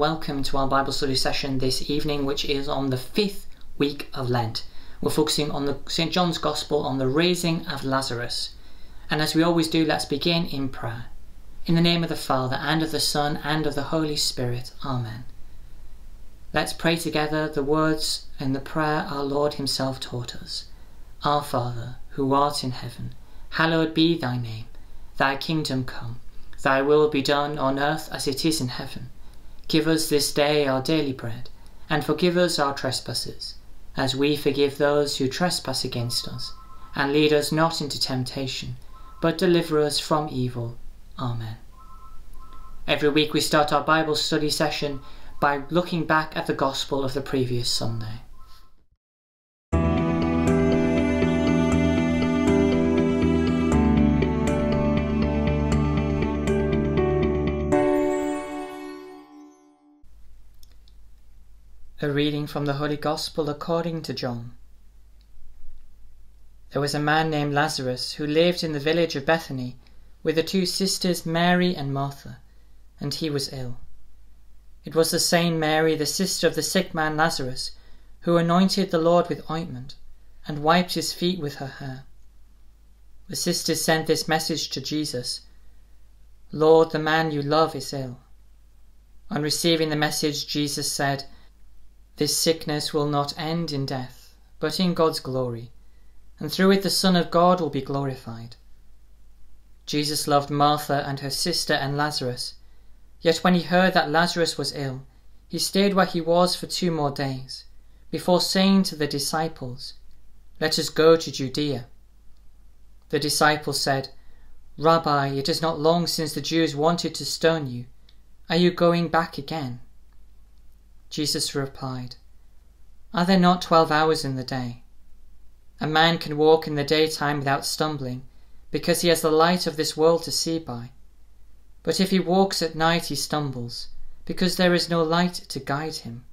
welcome to our Bible study session this evening, which is on the fifth week of Lent. We're focusing on the St. John's Gospel on the raising of Lazarus. And as we always do, let's begin in prayer. In the name of the Father, and of the Son, and of the Holy Spirit. Amen. Let's pray together the words and the prayer our Lord Himself taught us. Our Father, who art in heaven, hallowed be thy name. Thy kingdom come, thy will be done on earth as it is in heaven. Give us this day our daily bread, and forgive us our trespasses, as we forgive those who trespass against us. And lead us not into temptation, but deliver us from evil. Amen. Every week we start our Bible study session by looking back at the Gospel of the previous Sunday. A reading from the Holy Gospel according to John. There was a man named Lazarus who lived in the village of Bethany with the two sisters Mary and Martha, and he was ill. It was the same Mary, the sister of the sick man Lazarus, who anointed the Lord with ointment and wiped his feet with her hair. The sisters sent this message to Jesus Lord, the man you love is ill. On receiving the message, Jesus said, this sickness will not end in death, but in God's glory, and through it the Son of God will be glorified. Jesus loved Martha and her sister and Lazarus, yet when he heard that Lazarus was ill, he stayed where he was for two more days, before saying to the disciples, Let us go to Judea. The disciples said, Rabbi, it is not long since the Jews wanted to stone you. Are you going back again? Jesus replied, Are there not twelve hours in the day? A man can walk in the daytime without stumbling, because he has the light of this world to see by. But if he walks at night, he stumbles, because there is no light to guide him.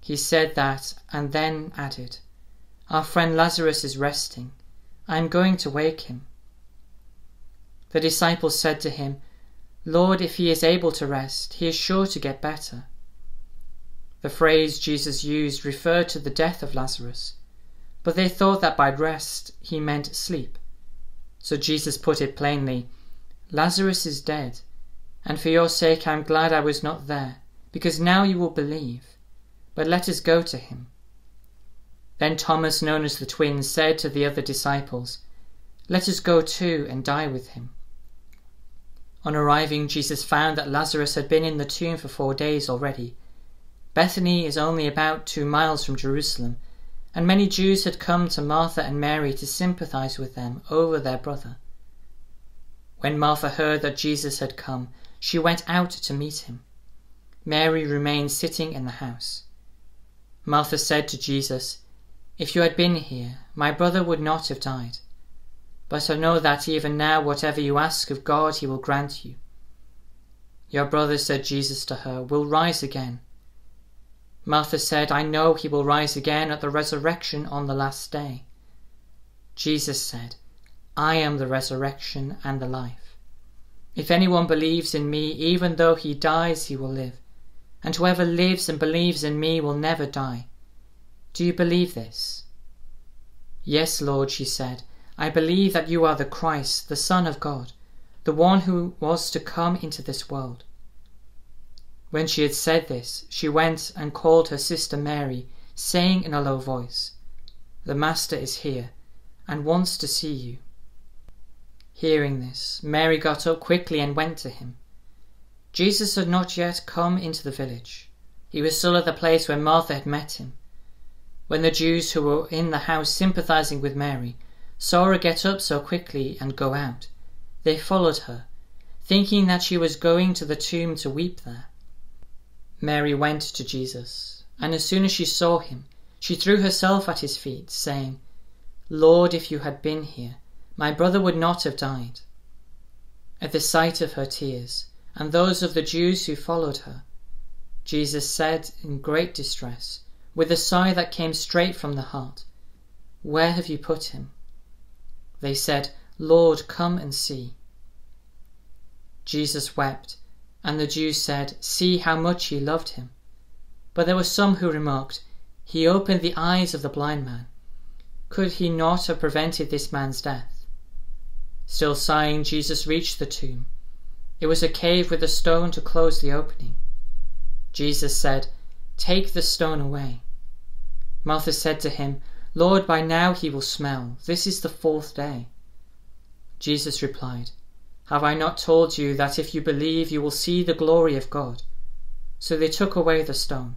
He said that, and then added, Our friend Lazarus is resting. I am going to wake him. The disciples said to him, Lord, if he is able to rest, he is sure to get better. The phrase Jesus used referred to the death of Lazarus, but they thought that by rest he meant sleep. So Jesus put it plainly Lazarus is dead, and for your sake I am glad I was not there, because now you will believe. But let us go to him. Then Thomas, known as the twin, said to the other disciples, Let us go too and die with him. On arriving, Jesus found that Lazarus had been in the tomb for four days already Bethany is only about two miles from Jerusalem, and many Jews had come to Martha and Mary to sympathize with them over their brother. When Martha heard that Jesus had come, she went out to meet him. Mary remained sitting in the house. Martha said to Jesus, If you had been here, my brother would not have died. But I know that even now, whatever you ask of God, he will grant you. Your brother, said Jesus to her, will rise again. Martha said, I know he will rise again at the resurrection on the last day. Jesus said, I am the resurrection and the life. If anyone believes in me, even though he dies, he will live. And whoever lives and believes in me will never die. Do you believe this? Yes, Lord, she said, I believe that you are the Christ, the Son of God, the one who was to come into this world. When she had said this, she went and called her sister Mary, saying in a low voice, The Master is here, and wants to see you. Hearing this, Mary got up quickly and went to him. Jesus had not yet come into the village. He was still at the place where Martha had met him. When the Jews who were in the house sympathizing with Mary saw her get up so quickly and go out, they followed her, thinking that she was going to the tomb to weep there. Mary went to Jesus, and as soon as she saw him, she threw herself at his feet, saying, Lord, if you had been here, my brother would not have died. At the sight of her tears, and those of the Jews who followed her, Jesus said in great distress, with a sigh that came straight from the heart, Where have you put him? They said, Lord, come and see. Jesus wept And the Jews said, See how much he loved him. But there were some who remarked, He opened the eyes of the blind man. Could he not have prevented this man's death? Still sighing, Jesus reached the tomb. It was a cave with a stone to close the opening. Jesus said, Take the stone away. Martha said to him, Lord, by now he will smell. This is the fourth day. Jesus replied, Have I not told you that if you believe you will see the glory of God? So they took away the stone.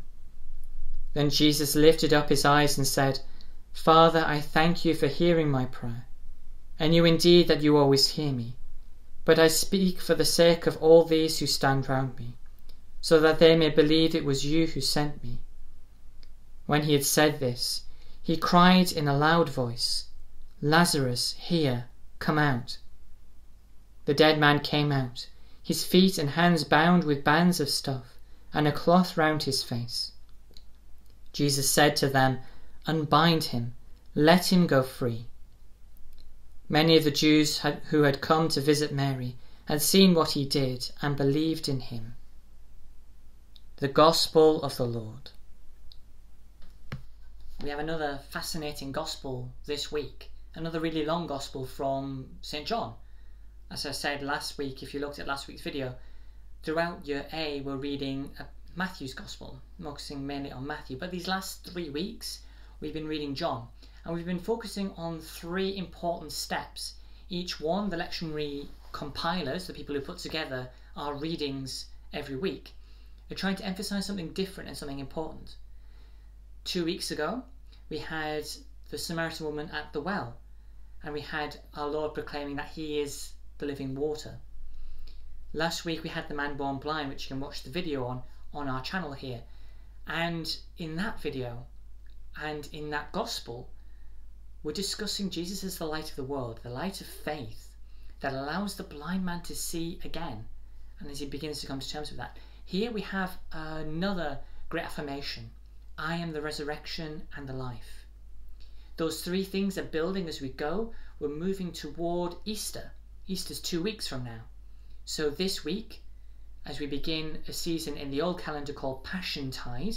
Then Jesus lifted up his eyes and said, Father, I thank you for hearing my prayer. I knew indeed that you always hear me, but I speak for the sake of all these who stand round me, so that they may believe it was you who sent me. When he had said this, he cried in a loud voice, Lazarus, here, come out. The dead man came out, his feet and hands bound with bands of stuff, and a cloth round his face. Jesus said to them, Unbind him, let him go free. Many of the Jews had, who had come to visit Mary had seen what he did and believed in him. The Gospel of the Lord. We have another fascinating Gospel this week, another really long Gospel from St. John. As I said last week, if you looked at last week's video, throughout year A, we're reading uh, Matthew's Gospel, focusing mainly on Matthew. But these last three weeks, we've been reading John, and we've been focusing on three important steps. Each one, the lectionary compilers, the people who put together our readings every week, are trying to emphasize something different and something important. Two weeks ago, we had the Samaritan woman at the well, and we had our Lord proclaiming that He is the living water. Last week, we had the man born blind, which you can watch the video on on our channel here. And in that video and in that gospel, we're discussing Jesus as the light of the world, the light of faith that allows the blind man to see again. And as he begins to come to terms with that, here we have another great affirmation I am the resurrection and the life. Those three things are building as we go. We're moving toward Easter. Easter's two weeks from now. So this week, as we begin a season in the old calendar called Passion Tide.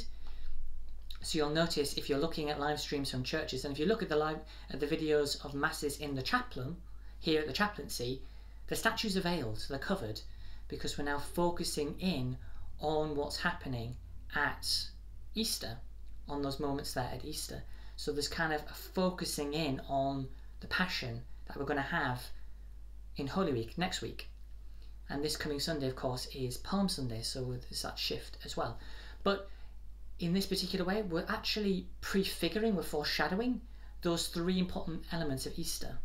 So you'll notice if you're looking at live streams from churches, and if you look at the live at the videos of masses in the chaplain here at the chaplaincy, the statues are veiled, so they're covered, because we're now focusing in on what's happening at Easter, on those moments there at Easter. So there's kind of a focusing in on the passion that we're going to have in Holy Week next week and this coming Sunday, of course, is Palm Sunday, so there's that shift as well. But in this particular way, we're actually prefiguring, we're foreshadowing those three important elements of Easter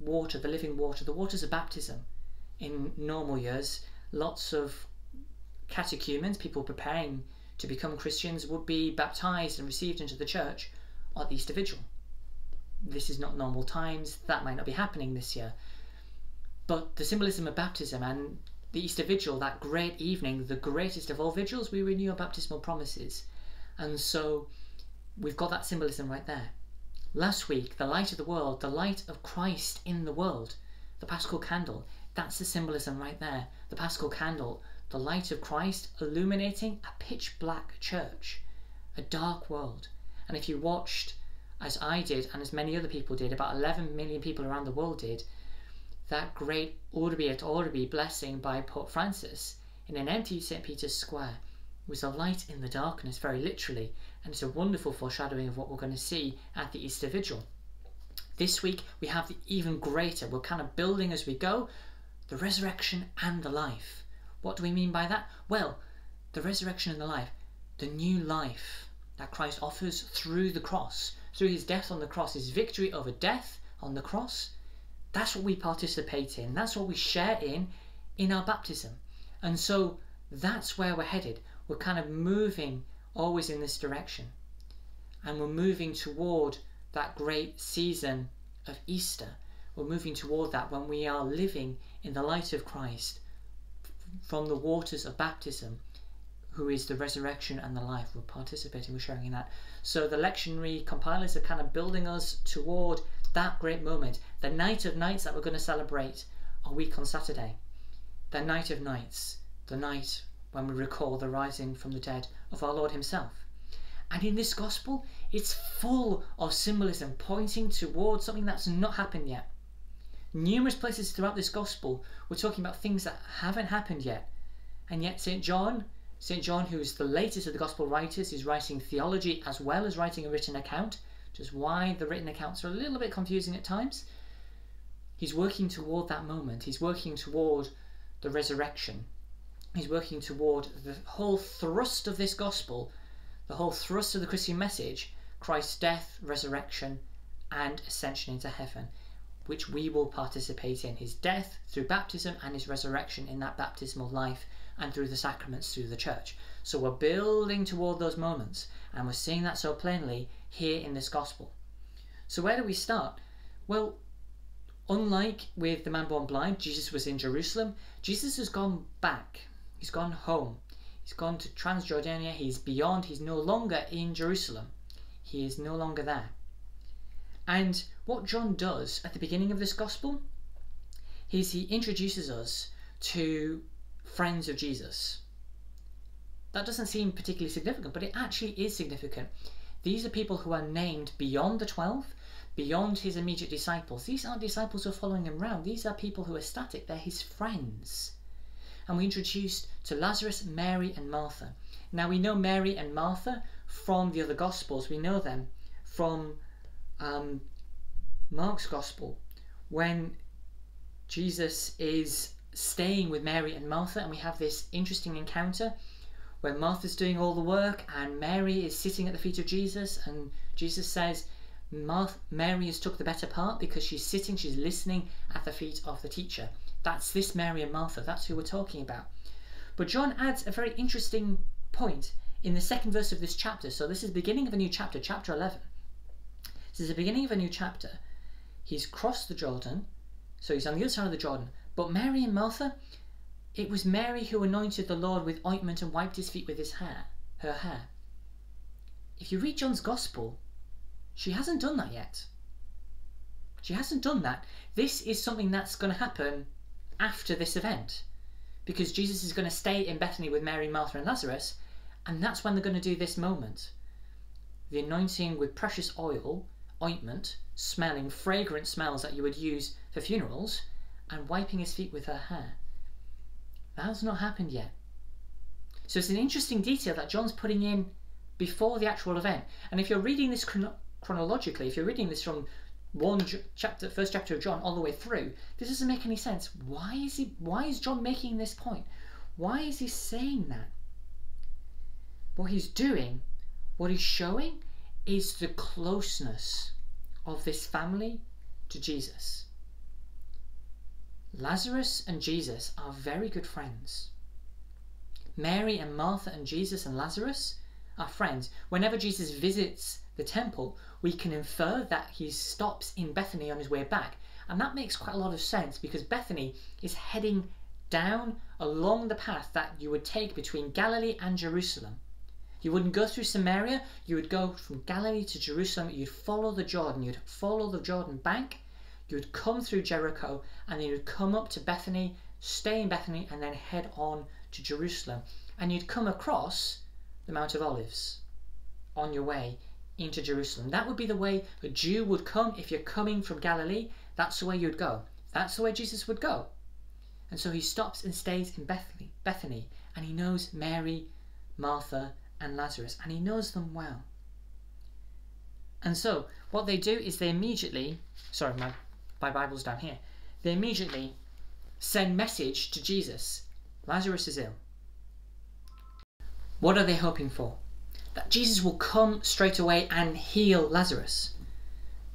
water, the living water, the waters of baptism. In normal years, lots of catechumens, people preparing to become Christians, would be baptized and received into the church at the Easter Vigil. This is not normal times, that might not be happening this year. But the symbolism of baptism and the Easter Vigil, that great evening, the greatest of all vigils, we renew our baptismal promises. And so we've got that symbolism right there. Last week, the light of the world, the light of Christ in the world, the Paschal candle, that's the symbolism right there. The Paschal candle, the light of Christ illuminating a pitch black church, a dark world. And if you watched, as I did, and as many other people did, about 11 million people around the world did, that great Urbi et Orbi blessing by Pope Francis in an empty St. Peter's Square was a light in the darkness, very literally, and it's a wonderful foreshadowing of what we're going to see at the Easter Vigil. This week we have the even greater, we're kind of building as we go, the resurrection and the life. What do we mean by that? Well, the resurrection and the life, the new life that Christ offers through the cross, through his death on the cross, his victory over death on the cross, that's what we participate in. That's what we share in in our baptism. And so that's where we're headed. We're kind of moving always in this direction. And we're moving toward that great season of Easter. We're moving toward that when we are living in the light of Christ from the waters of baptism, who is the resurrection and the life. We're participating, we're sharing in that. So the lectionary compilers are kind of building us toward that great moment, the night of nights that we're going to celebrate a week on Saturday. The night of nights, the night when we recall the rising from the dead of our Lord Himself. And in this gospel, it's full of symbolism pointing towards something that's not happened yet. Numerous places throughout this gospel, we're talking about things that haven't happened yet. And yet, St. John, St. John, who is the latest of the gospel writers, is writing theology as well as writing a written account, is why the written accounts are a little bit confusing at times. He's working toward that moment, he's working toward the resurrection. He's working toward the whole thrust of this gospel, the whole thrust of the Christian message Christ's death, resurrection, and ascension into heaven, which we will participate in his death through baptism and his resurrection in that baptismal life and through the sacraments through the church. So we're building toward those moments, and we're seeing that so plainly here in this gospel. So, where do we start? Well, Unlike with the man born blind, Jesus was in Jerusalem. Jesus has gone back. He's gone home. He's gone to Transjordania. He's beyond. He's no longer in Jerusalem. He is no longer there. And what John does at the beginning of this gospel is he introduces us to friends of Jesus. That doesn't seem particularly significant, but it actually is significant. These are people who are named beyond the 12, beyond his immediate disciples. These aren't disciples who are following him around, these are people who are static, they're his friends. And we introduced to Lazarus, Mary, and Martha. Now we know Mary and Martha from the other Gospels, we know them from um, Mark's Gospel when Jesus is staying with Mary and Martha, and we have this interesting encounter where Martha's doing all the work and Mary is sitting at the feet of Jesus, and Jesus says, Mary has took the better part because she's sitting, she's listening at the feet of the teacher. That's this Mary and Martha, that's who we're talking about. But John adds a very interesting point in the second verse of this chapter. So this is the beginning of a new chapter, chapter 11. This is the beginning of a new chapter. He's crossed the Jordan, so he's on the other side of the Jordan. But Mary and Martha, it was Mary who anointed the Lord with ointment and wiped his feet with his hair, her hair. If you read John's Gospel, she hasn't done that yet. She hasn't done that. This is something that's going to happen after this event. Because Jesus is going to stay in Bethany with Mary, Martha, and Lazarus, and that's when they're going to do this moment. The anointing with precious oil, ointment, smelling fragrant smells that you would use for funerals, and wiping his feet with her hair. That has not happened yet. So it's an interesting detail that John's putting in before the actual event. And if you're reading this chron- chronologically, if you're reading this from one chapter, first chapter of John all the way through, this doesn't make any sense. Why is he? Why is John making this point? Why is he saying that? What he's doing, what he's showing, is the closeness of this family to Jesus. Lazarus and Jesus are very good friends. Mary and Martha and Jesus and Lazarus are friends. Whenever Jesus visits the temple, we can infer that he stops in Bethany on his way back. And that makes quite a lot of sense because Bethany is heading down along the path that you would take between Galilee and Jerusalem. You wouldn't go through Samaria, you would go from Galilee to Jerusalem, you'd follow the Jordan, you'd follow the Jordan bank, you would come through Jericho, and then you'd come up to Bethany, stay in Bethany, and then head on to Jerusalem. And you'd come across the Mount of Olives on your way into Jerusalem. That would be the way a Jew would come if you're coming from Galilee. That's the way you'd go. That's the way Jesus would go. And so he stops and stays in Bethany, Bethany, and he knows Mary, Martha, and Lazarus, and he knows them well. And so what they do is they immediately, sorry, my, my Bible's down here, they immediately send message to Jesus. Lazarus is ill. What are they hoping for? that Jesus will come straight away and heal Lazarus.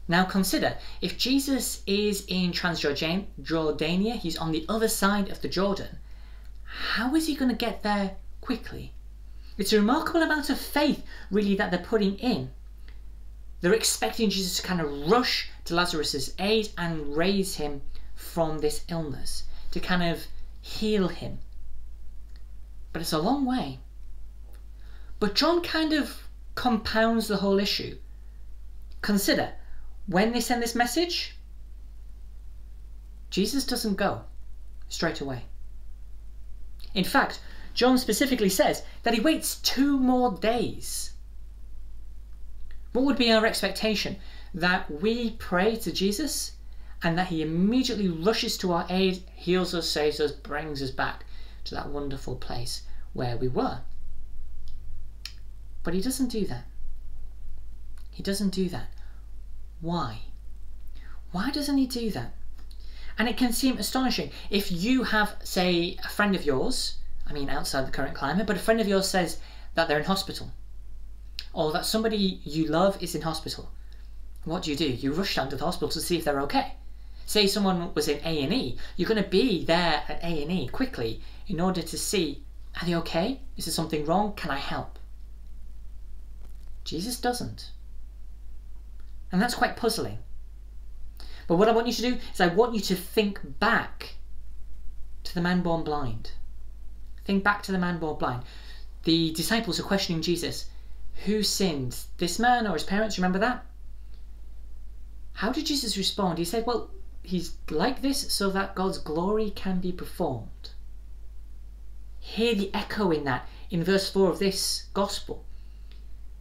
Now consider, if Jesus is in Transjordania, he's on the other side of the Jordan, how is he going to get there quickly? It's a remarkable amount of faith, really, that they're putting in. They're expecting Jesus to kind of rush to Lazarus' aid and raise him from this illness, to kind of heal him. But it's a long way. But John kind of compounds the whole issue. Consider, when they send this message, Jesus doesn't go straight away. In fact, John specifically says that he waits two more days. What would be our expectation? That we pray to Jesus and that he immediately rushes to our aid, heals us, saves us, brings us back to that wonderful place where we were. But he doesn't do that. He doesn't do that. Why? Why doesn't he do that? And it can seem astonishing. If you have, say, a friend of yours, I mean outside the current climate, but a friend of yours says that they're in hospital, or that somebody you love is in hospital, what do you do? You rush down to the hospital to see if they're okay. Say someone was in A&E, you're going to be there at A&E quickly in order to see, are they okay? Is there something wrong? Can I help? Jesus doesn't. And that's quite puzzling. But what I want you to do is I want you to think back to the man born blind. Think back to the man born blind. The disciples are questioning Jesus. Who sinned? This man or his parents? Remember that? How did Jesus respond? He said, Well, he's like this so that God's glory can be performed. Hear the echo in that in verse 4 of this gospel.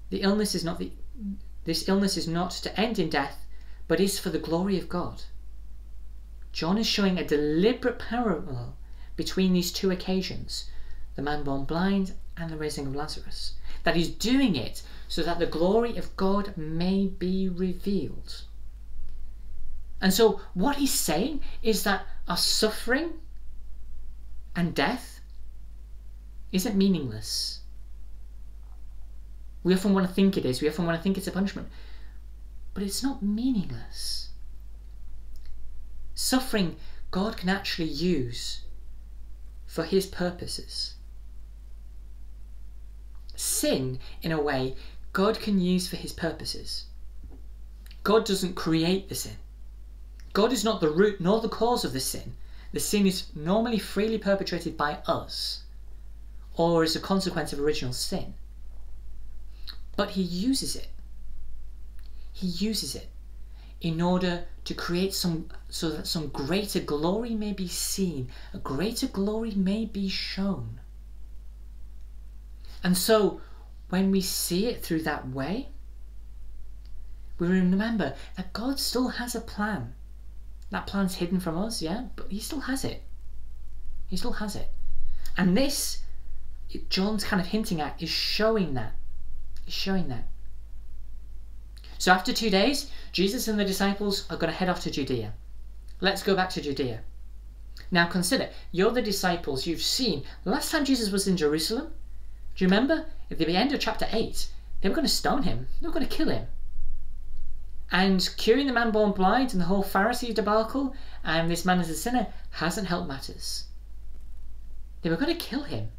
The illness is not the this illness is not to end in death, but is for the glory of God. John is showing a deliberate parallel between these two occasions the man born blind and the raising of Lazarus. That he's doing it so that the glory of God may be revealed. And so, what he's saying is that our suffering and death isn't meaningless. We often want to think it is, we often want to think it's a punishment, but it's not meaningless. Suffering, God can actually use for his purposes. Sin, in a way, God can use for his purposes. God doesn't create the sin. God is not the root nor the cause of the sin. The sin is normally freely perpetrated by us, or is a consequence of original sin. But he uses it. He uses it in order to create some, so that some greater glory may be seen, a greater glory may be shown. And so, when we see it through that way, we remember that God still has a plan. That plan's hidden from us, yeah, but He still has it. He still has it. And this, John's kind of hinting at, is showing that. Is showing that. So after two days, Jesus and the disciples are going to head off to Judea. Let's go back to Judea. Now consider, you're the disciples, you've seen, last time Jesus was in Jerusalem, do you remember? At the end of chapter 8, they were going to stone him, they were going to kill him. And curing the man born blind and the whole Pharisee debacle and this man is a sinner hasn't helped matters. They were going to kill him.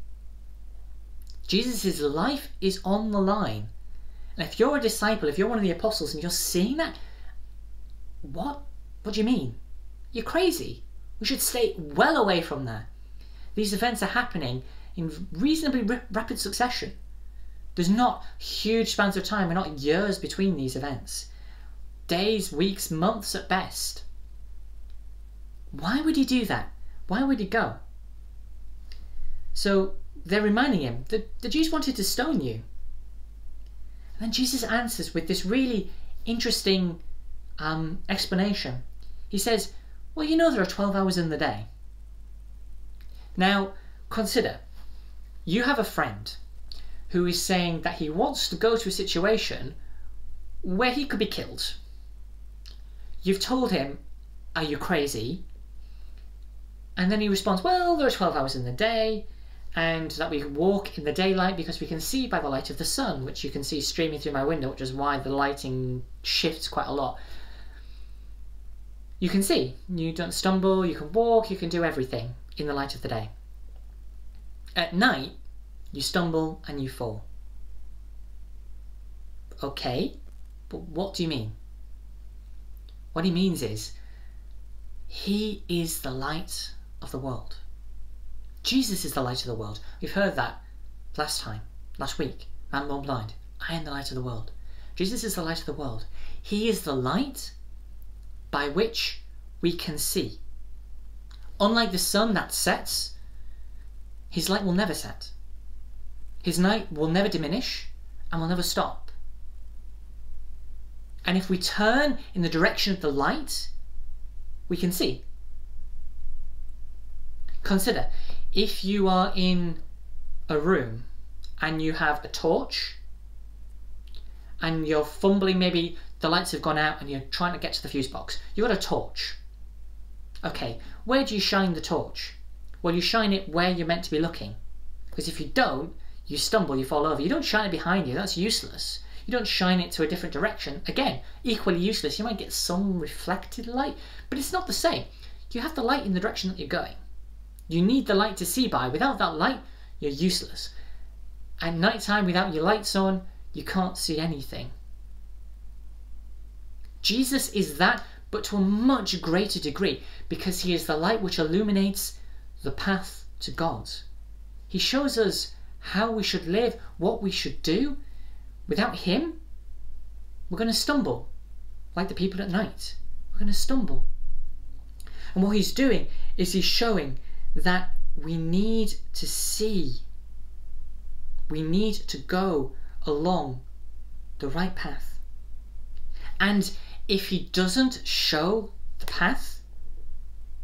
Jesus' life is on the line. And if you're a disciple, if you're one of the apostles and you're seeing that, what? What do you mean? You're crazy. We should stay well away from there. These events are happening in reasonably rapid succession. There's not huge spans of time and not years between these events. Days, weeks, months at best. Why would he do that? Why would he go? So they're reminding him that the Jews wanted to stone you. And then Jesus answers with this really interesting um, explanation. He says, Well, you know there are 12 hours in the day. Now, consider you have a friend who is saying that he wants to go to a situation where he could be killed. You've told him, Are you crazy? And then he responds, Well, there are 12 hours in the day, and that we can walk in the daylight because we can see by the light of the sun, which you can see streaming through my window, which is why the lighting shifts quite a lot. You can see, you don't stumble, you can walk, you can do everything in the light of the day. At night, you stumble and you fall. Okay, but what do you mean? What he means is, he is the light of the world. Jesus is the light of the world. We've heard that last time, last week. Man born blind. I am the light of the world. Jesus is the light of the world. He is the light by which we can see. Unlike the sun that sets his light will never set. His light will never diminish and will never stop. And if we turn in the direction of the light, we can see. Consider if you are in a room and you have a torch and you're fumbling, maybe the lights have gone out and you're trying to get to the fuse box. You've got a torch. Okay, where do you shine the torch? Well, you shine it where you're meant to be looking. Because if you don't, you stumble, you fall over. You don't shine it behind you, that's useless. You don't shine it to a different direction. Again, equally useless. You might get some reflected light, but it's not the same. You have the light in the direction that you're going. You need the light to see by. Without that light, you're useless. At night time, without your lights on, you can't see anything. Jesus is that, but to a much greater degree, because he is the light which illuminates the path to God. He shows us how we should live, what we should do. Without him, we're going to stumble, like the people at night. We're going to stumble. And what he's doing is he's showing that we need to see. We need to go along the right path. And if he doesn't show the path,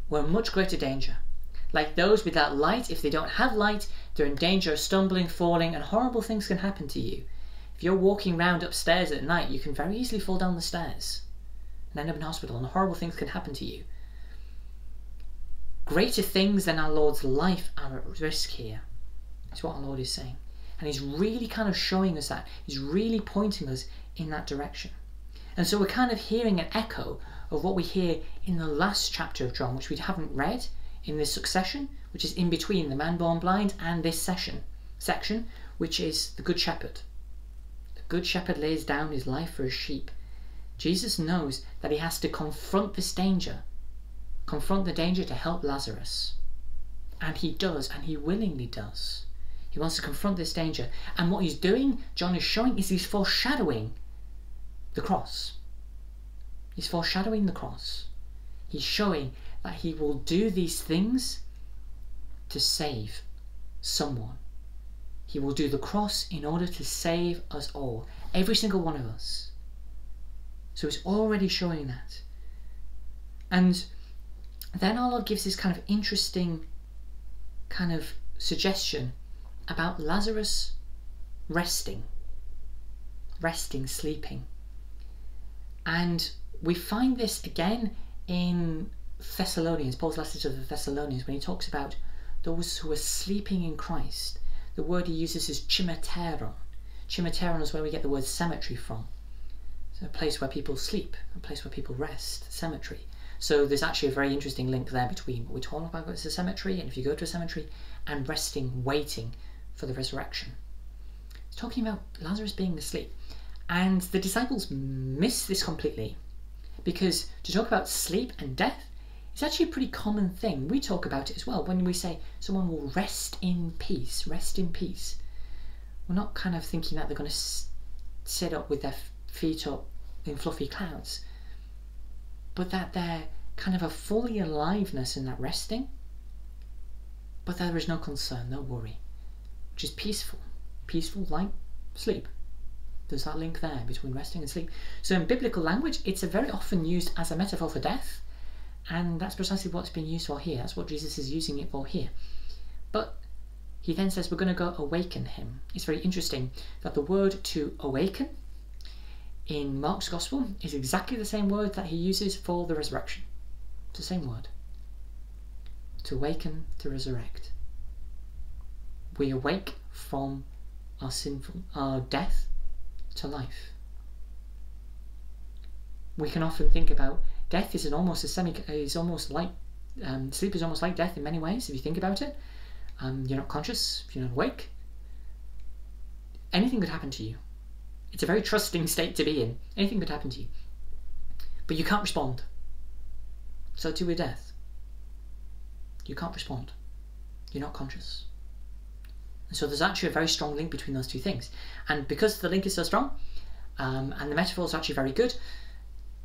we're in much greater danger. Like those without light, if they don't have light, they're in danger of stumbling, falling, and horrible things can happen to you. If you're walking round upstairs at night, you can very easily fall down the stairs and end up in hospital, and horrible things can happen to you. Greater things than our Lord's life are at risk here. That's what our Lord is saying. And He's really kind of showing us that. He's really pointing us in that direction. And so we're kind of hearing an echo of what we hear in the last chapter of John, which we haven't read in this succession, which is in between the man born blind and this session section, which is the Good Shepherd. The Good Shepherd lays down his life for his sheep. Jesus knows that he has to confront this danger, confront the danger to help Lazarus. And he does, and he willingly does. He wants to confront this danger. And what he's doing, John is showing, is he's foreshadowing the cross. He's foreshadowing the cross. He's showing that he will do these things to save someone. He will do the cross in order to save us all, every single one of us. So he's already showing that. And then our Lord gives this kind of interesting kind of suggestion about Lazarus resting, resting, sleeping. And we find this again in Thessalonians, Paul's letter to the Thessalonians, when he talks about those who are sleeping in Christ. The word he uses is chimeteron. Chimeteron is where we get the word cemetery from. It's a place where people sleep, a place where people rest, cemetery. So there's actually a very interesting link there between what we're talking about as a cemetery, and if you go to a cemetery, and resting, waiting for the resurrection. It's talking about Lazarus being asleep. And the disciples miss this completely because to talk about sleep and death is actually a pretty common thing. We talk about it as well when we say someone will rest in peace, rest in peace. We're not kind of thinking that they're going to sit up with their feet up in fluffy clouds, but that they're kind of a fully aliveness in that resting, but there is no concern, no worry, which is peaceful, peaceful like sleep. There's that link there between resting and sleep. So in biblical language, it's very often used as a metaphor for death, and that's precisely what's being used for here. That's what Jesus is using it for here. But he then says we're going to go awaken him. It's very interesting that the word to awaken in Mark's Gospel is exactly the same word that he uses for the resurrection. It's the same word. To awaken, to resurrect. We awake from our sinful, our death to life. We can often think about death is an almost a semi is almost like um, sleep is almost like death in many ways if you think about it. Um, you're not conscious, you're not awake. Anything could happen to you. It's a very trusting state to be in. Anything could happen to you. But you can't respond. So too with death. You can't respond. You're not conscious. So there's actually a very strong link between those two things. And because the link is so strong, um, and the metaphor is actually very good,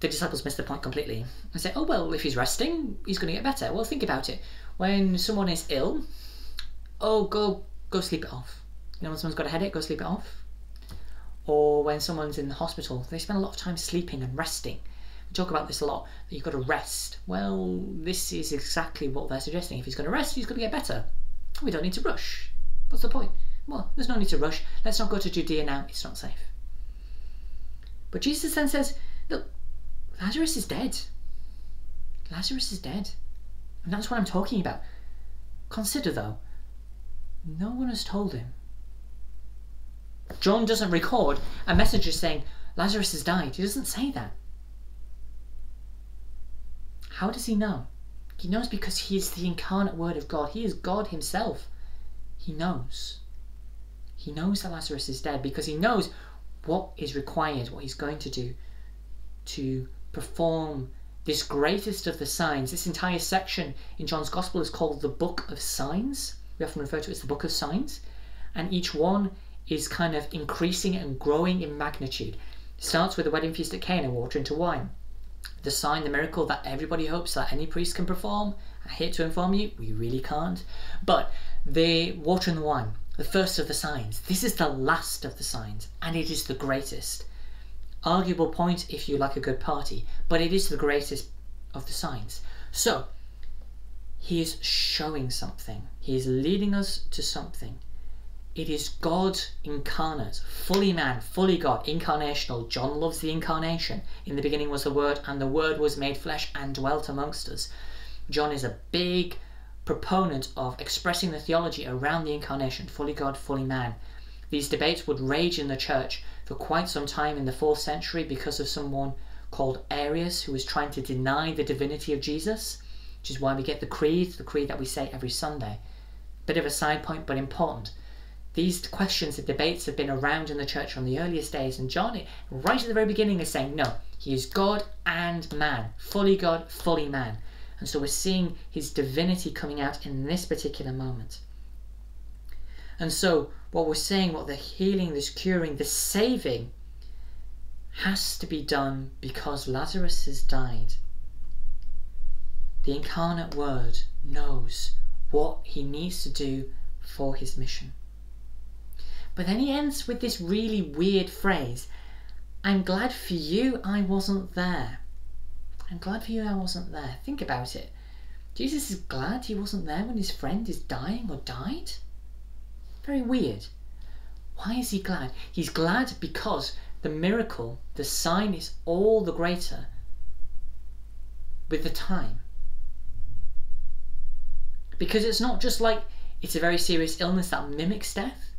the disciples miss the point completely. They say, oh, well, if he's resting, he's going to get better. Well, think about it. When someone is ill, oh, go go sleep it off. You know, when someone's got a headache, go sleep it off. Or when someone's in the hospital, they spend a lot of time sleeping and resting. We talk about this a lot, that you've got to rest. Well, this is exactly what they're suggesting. If he's going to rest, he's going to get better. We don't need to rush. What's the point? Well, there's no need to rush. Let's not go to Judea now. It's not safe. But Jesus then says, look, Lazarus is dead. Lazarus is dead. And that's what I'm talking about. Consider, though, no one has told him. John doesn't record a messenger saying, Lazarus has died. He doesn't say that. How does he know? He knows because he is the incarnate Word of God. He is God Himself. He knows. He knows that Lazarus is dead because he knows what is required, what he's going to do to perform this greatest of the signs. This entire section in John's Gospel is called the Book of Signs. We often refer to it as the Book of Signs. And each one is kind of increasing and growing in magnitude. It starts with the wedding feast at Cana, water into wine. The sign, the miracle that everybody hopes that any priest can perform. I hate to inform you, we really can't. But the water and the wine, the first of the signs. This is the last of the signs, and it is the greatest. Arguable point if you like a good party, but it is the greatest of the signs. So, he is showing something, he is leading us to something. It is God incarnate, fully man, fully God, incarnational. John loves the incarnation. In the beginning was the Word, and the Word was made flesh and dwelt amongst us. John is a big proponent of expressing the theology around the incarnation, fully God, fully man. These debates would rage in the church for quite some time in the fourth century because of someone called Arius who was trying to deny the divinity of Jesus, which is why we get the creed, the creed that we say every Sunday. Bit of a side point, but important. These questions, the debates have been around in the church from the earliest days, and John, right at the very beginning, is saying, no, he is God and man, fully God, fully man. And so we're seeing his divinity coming out in this particular moment. And so, what we're saying, what the healing, this curing, this saving has to be done because Lazarus has died. The incarnate Word knows what he needs to do for his mission. But then he ends with this really weird phrase I'm glad for you I wasn't there. I'm glad for you I wasn't there. Think about it. Jesus is glad he wasn't there when his friend is dying or died? Very weird. Why is he glad? He's glad because the miracle, the sign is all the greater with the time. Because it's not just like it's a very serious illness that mimics death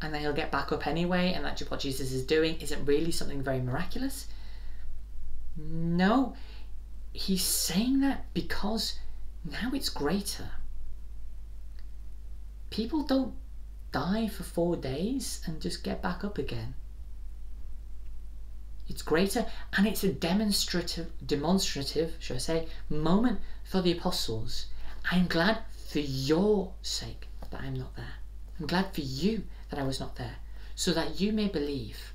and then he'll get back up anyway, and that's what Jesus is doing isn't really something very miraculous. No, he's saying that because now it's greater. People don't die for four days and just get back up again. It's greater and it's a demonstrative, demonstrative, should I say, moment for the apostles. I'm glad for your sake that I'm not there. I'm glad for you that I was not there, so that you may believe.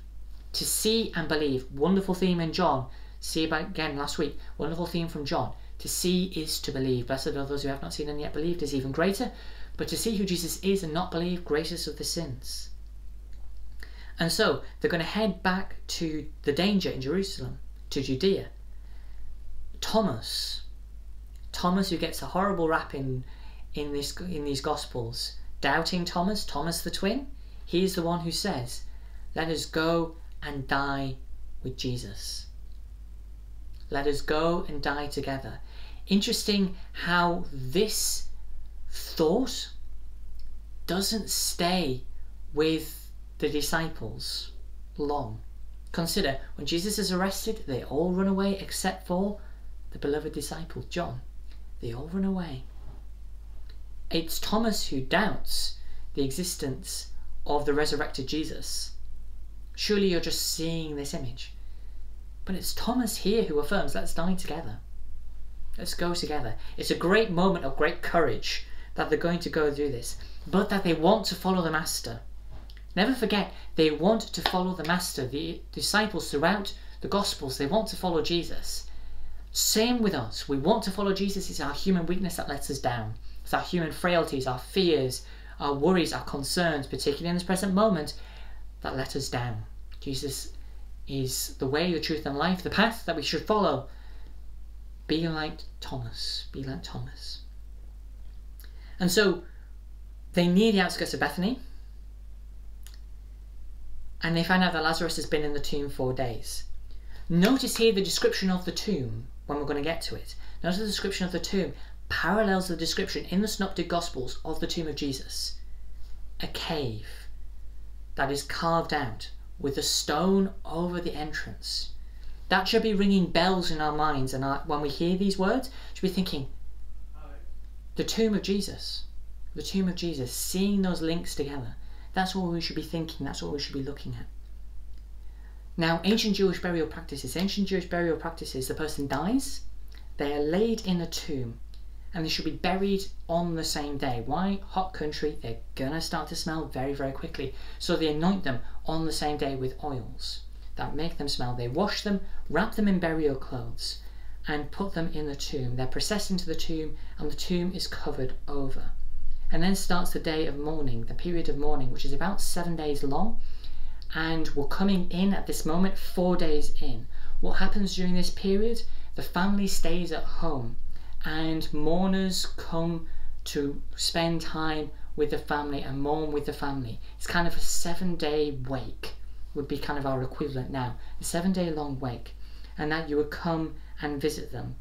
To see and believe. Wonderful theme in John. See about again last week. Wonderful theme from John. To see is to believe. Blessed are those who have not seen and yet believed is even greater. But to see who Jesus is and not believe, greatest of the sins. And so they're going to head back to the danger in Jerusalem, to Judea. Thomas, Thomas who gets a horrible rap in in this in these gospels, doubting Thomas, Thomas the twin, he is the one who says, Let us go and die with Jesus. Let us go and die together. Interesting how this thought doesn't stay with the disciples long. Consider when Jesus is arrested, they all run away except for the beloved disciple John. They all run away. It's Thomas who doubts the existence of the resurrected Jesus. Surely you're just seeing this image. But it's Thomas here who affirms, let's die together. Let's go together. It's a great moment of great courage that they're going to go through this, but that they want to follow the Master. Never forget, they want to follow the Master. The disciples throughout the Gospels, they want to follow Jesus. Same with us. We want to follow Jesus. It's our human weakness that lets us down. It's our human frailties, our fears, our worries, our concerns, particularly in this present moment, that let us down. Jesus is the way, the truth, and life, the path that we should follow. Be like Thomas. Be like Thomas. And so they near the outskirts of Bethany, and they find out that Lazarus has been in the tomb four days. Notice here the description of the tomb when we're going to get to it. Notice the description of the tomb parallels the description in the Synoptic Gospels of the tomb of Jesus. A cave that is carved out with a stone over the entrance. That should be ringing bells in our minds, and our, when we hear these words, should be thinking, the tomb of Jesus, the tomb of Jesus, seeing those links together. That's what we should be thinking, that's what we should be looking at. Now, ancient Jewish burial practices. Ancient Jewish burial practices, the person dies, they are laid in a tomb, and they should be buried on the same day. Why? Hot country, they're gonna start to smell very, very quickly. So they anoint them on the same day with oils that make them smell. They wash them, wrap them in burial clothes, and put them in the tomb. They're processed into the tomb, and the tomb is covered over. And then starts the day of mourning, the period of mourning, which is about seven days long. And we're coming in at this moment, four days in. What happens during this period? The family stays at home, and mourners come to spend time with the family and mourn with the family. It's kind of a seven day wake, would be kind of our equivalent now. A seven day long wake, and that you would come and visit them.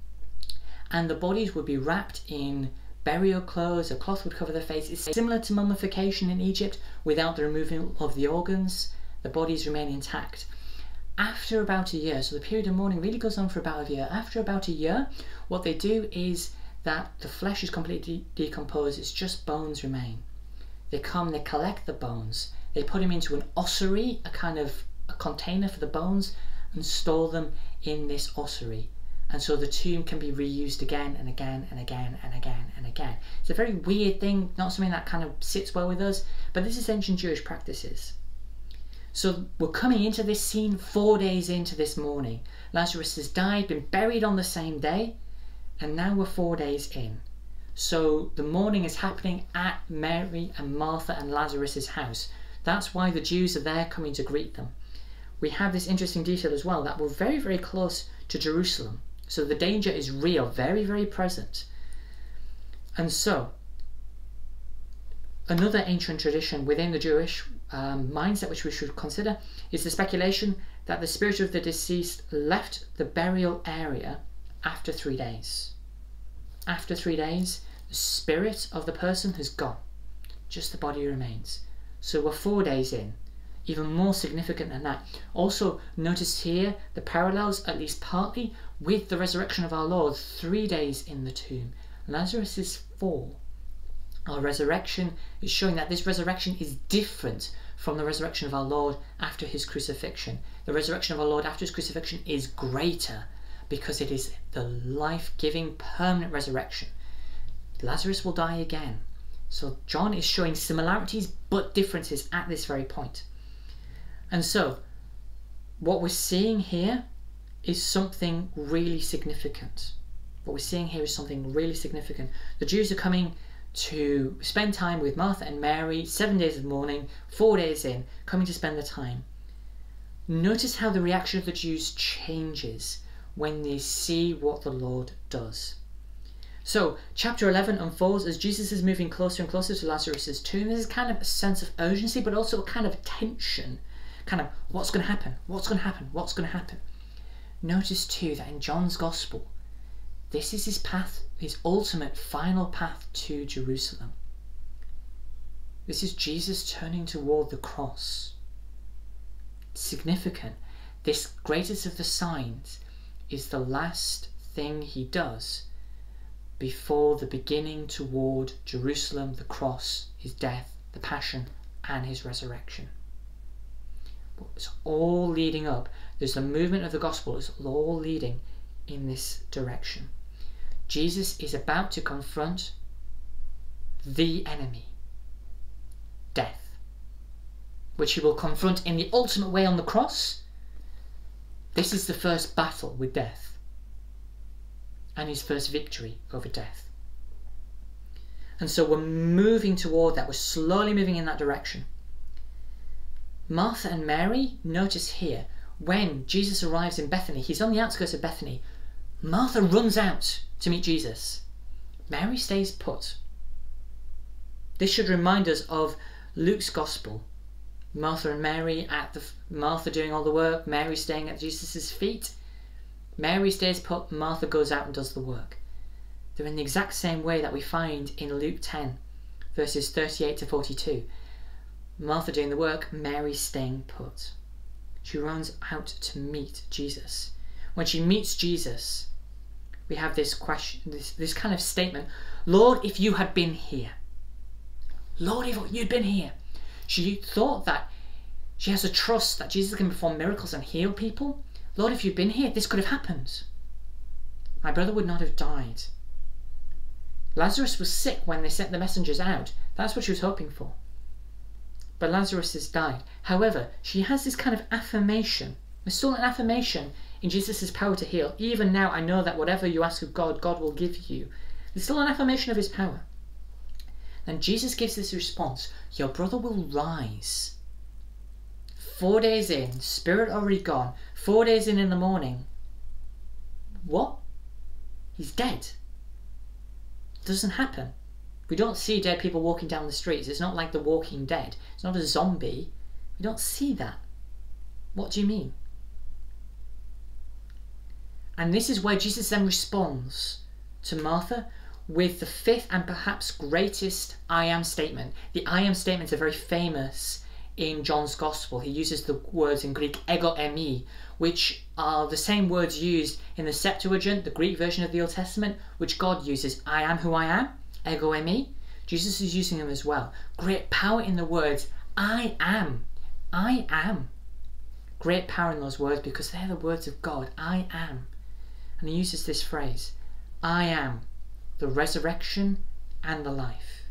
And the bodies would be wrapped in burial clothes, a cloth would cover their face. It's similar to mummification in Egypt without the removal of the organs, the bodies remain intact. After about a year, so the period of mourning really goes on for about a year. After about a year, what they do is that the flesh is completely decomposed, it's just bones remain. They come, they collect the bones, they put him into an ossuary, a kind of a container for the bones, and store them in this ossuary and so the tomb can be reused again and again and again and again and again. It's a very weird thing, not something that kind of sits well with us, but this is ancient Jewish practices. So we're coming into this scene four days into this mourning. Lazarus has died, been buried on the same day, and now we're four days in. So the mourning is happening at Mary and Martha and Lazarus's house. That's why the Jews are there coming to greet them. We have this interesting detail as well that we're very, very close to Jerusalem. So the danger is real, very, very present. And so, another ancient tradition within the Jewish um, mindset which we should consider is the speculation that the spirit of the deceased left the burial area after three days. After three days, the spirit of the person has gone, just the body remains. So we're four days in even more significant than that. Also, notice here the parallels, at least partly, with the resurrection of our Lord, three days in the tomb. Lazarus is four. Our resurrection is showing that this resurrection is different from the resurrection of our Lord after his crucifixion. The resurrection of our Lord after his crucifixion is greater because it is the life giving, permanent resurrection. Lazarus will die again. So, John is showing similarities but differences at this very point. And so, what we're seeing here is something really significant. What we're seeing here is something really significant. The Jews are coming to spend time with Martha and Mary, seven days of mourning, four days in, coming to spend the time. Notice how the reaction of the Jews changes when they see what the Lord does. So, chapter 11 unfolds as Jesus is moving closer and closer to Lazarus' tomb. There's kind of a sense of urgency, but also a kind of tension kind of what's going to happen, what's going to happen, what's going to happen. Notice too that in John's Gospel, this is his path, his ultimate final path to Jerusalem. This is Jesus turning toward the cross. Significant. This greatest of the signs is the last thing he does before the beginning toward Jerusalem, the cross, his death, the passion, and his resurrection. It's all leading up. There's the movement of the gospel. It's all leading in this direction. Jesus is about to confront the enemy, death, which he will confront in the ultimate way on the cross. This is the first battle with death and his first victory over death. And so we're moving toward that. We're slowly moving in that direction. Martha and Mary, notice here, when Jesus arrives in Bethany, he's on the outskirts of Bethany. Martha runs out to meet Jesus. Mary stays put. This should remind us of Luke's gospel. Martha and Mary at the Martha doing all the work, Mary staying at Jesus' feet. Mary stays put, Martha goes out and does the work. They're in the exact same way that we find in Luke 10, verses 38 to 42. Martha doing the work, Mary staying put. She runs out to meet Jesus. When she meets Jesus, we have this question, this, this kind of statement Lord, if you had been here. Lord, if you'd been here. She thought that she has a trust that Jesus can perform miracles and heal people. Lord, if you'd been here, this could have happened. My brother would not have died. Lazarus was sick when they sent the messengers out. That's what she was hoping for. But Lazarus has died. However, she has this kind of affirmation. There's still an affirmation in Jesus' power to heal. Even now, I know that whatever you ask of God, God will give you. There's still an affirmation of his power. Then Jesus gives this response Your brother will rise. Four days in, spirit already gone. Four days in in the mourning. What? He's dead. Doesn't happen. We don't see dead people walking down the streets. It's not like The Walking Dead. It's not a zombie. We don't see that. What do you mean? And this is where Jesus then responds to Martha with the fifth and perhaps greatest I am statement. The I am statements are very famous in John's Gospel. He uses the words in Greek ego eimi, which are the same words used in the Septuagint, the Greek version of the Old Testament, which God uses I am who I am, ego eimi. Jesus is using them as well. Great power in the words I am. I am. Great power in those words because they're the words of God. I am. And he uses this phrase I am the resurrection, and the life.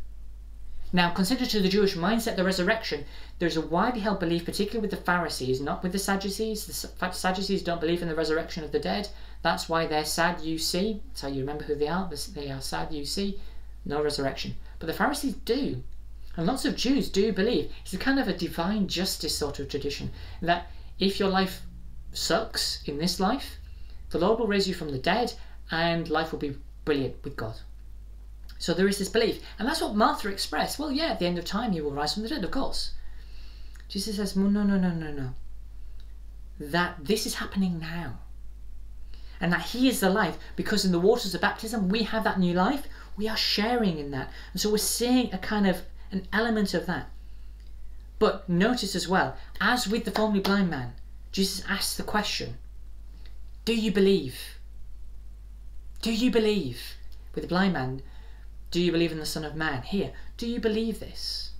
Now, consider to the Jewish mindset the resurrection, there's a widely held belief, particularly with the Pharisees, not with the Sadducees. The Sadducees don't believe in the resurrection of the dead. That's why they're sad, you see. That's how you remember who they are. They are sad, you see. No resurrection. But the Pharisees do. And lots of Jews do believe. It's a kind of a divine justice sort of tradition that if your life sucks in this life, the Lord will raise you from the dead and life will be brilliant with God. So there is this belief. And that's what Martha expressed. Well, yeah, at the end of time, you will rise from the dead, of course. Jesus says, no, no, no, no, no. That this is happening now. And that He is the life, because in the waters of baptism, we have that new life. We are sharing in that. And so we're seeing a kind of an element of that. But notice as well, as with the formerly blind man, Jesus asks the question Do you believe? Do you believe? With the blind man, do you believe in the Son of Man? Here, do you believe this?